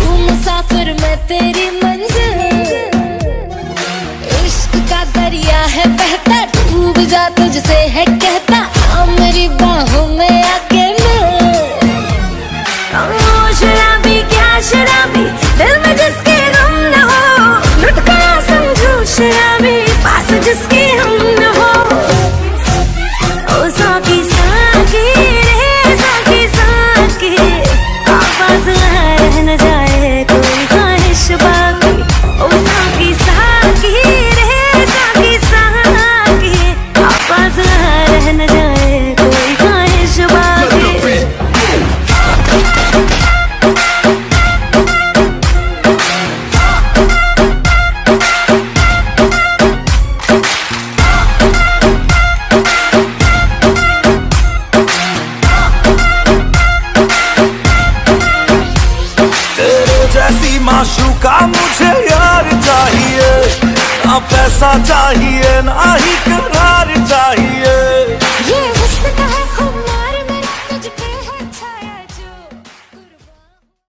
हूँ मुसाफिर मैं तेरी मंजिल। इश्क का दरिया है बहता, डूब जा तुझसे है कहता, आ मेरी बाहों में आके मिल। शराबी क्या शराबी दिल में जिसके गम न हो लुटका समझो शराबी जैसी माशूका मुझे यार चाहिए। ना पैसा चाहिए ना ही करार चाहिए।